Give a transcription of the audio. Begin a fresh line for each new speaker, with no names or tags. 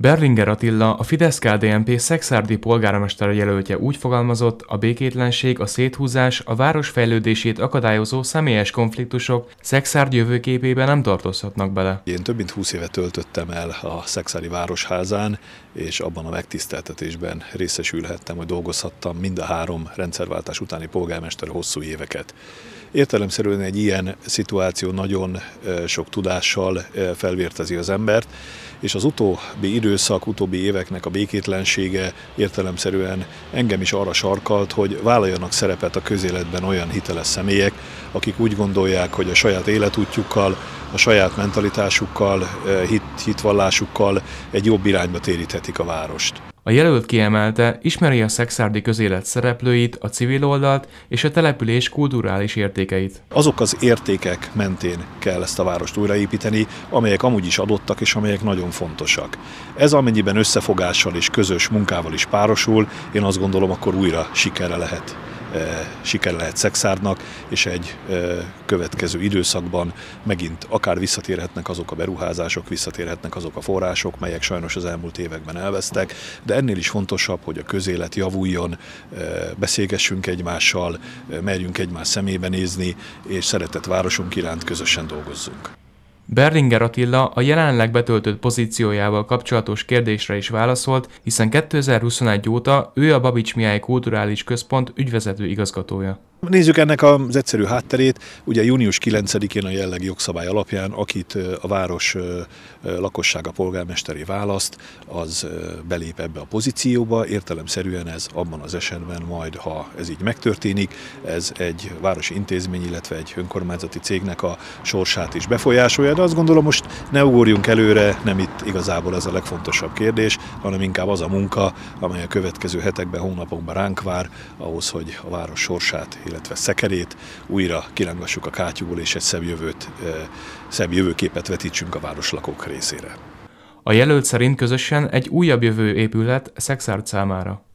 Berlinger Attila, a Fidesz-KDNP Szexárdi polgármester jelöltje úgy fogalmazott, a békétlenség, a széthúzás, a város fejlődését akadályozó személyes konfliktusok Szexárd jövőképébe nem tartozhatnak bele.
Én több mint 20 évet töltöttem el a Szexári Városházán, és abban a megtiszteltetésben részesülhettem, hogy dolgozhattam mind a három rendszerváltás utáni polgármester hosszú éveket. Értelemszerűen egy ilyen szituáció nagyon sok tudással felvértezi az embert, és az utóbbi időszak, utóbbi éveknek a békétlensége értelemszerűen engem is arra sarkalt, hogy vállaljanak szerepet a közéletben olyan hiteles személyek, akik úgy gondolják, hogy a saját életútjukkal, a saját mentalitásukkal, hit, hitvallásukkal egy jobb irányba téríthetik a várost.
A jelölt kiemelte, ismeri a szexárdi közélet szereplőit, a civil oldalt és a település kulturális értékeit.
Azok az értékek mentén kell ezt a várost újraépíteni, amelyek amúgy is adottak és amelyek nagyon fontosak. Ez amennyiben összefogással és közös munkával is párosul, én azt gondolom, akkor újra sikerre lehet siker lehet Szexárdnak, és egy következő időszakban megint akár visszatérhetnek azok a beruházások, visszatérhetnek azok a források, melyek sajnos az elmúlt években elvesztek, de ennél is fontosabb, hogy a közélet javuljon, beszélgessünk egymással, merjünk egymás szemébe nézni, és szeretett városunk iránt közösen dolgozzunk.
Berlinger Attila a jelenleg betöltött pozíciójával kapcsolatos kérdésre is válaszolt, hiszen 2021 óta ő a Babics Mihály Kulturális Központ ügyvezető igazgatója.
Nézzük ennek az egyszerű hátterét. Ugye június 9-én a jelleg jogszabály alapján, akit a város lakossága polgármesteri választ, az belép ebbe a pozícióba. Értelemszerűen ez abban az esetben majd, ha ez így megtörténik, ez egy városi intézmény, illetve egy önkormányzati cégnek a sorsát is befolyásolja. De azt gondolom most ne ugorjunk előre, nem itt igazából ez a legfontosabb kérdés, hanem inkább az a munka, amely a következő hetekben, hónapokban ránk vár, ahhoz, hogy a város sorsát illetve szekerét újra kilángassuk a kátyúból, és egy szebb, jövőt, szebb jövőképet vetítsünk a városlakók részére.
A jelölt szerint közösen egy újabb jövő épület Szexárd számára.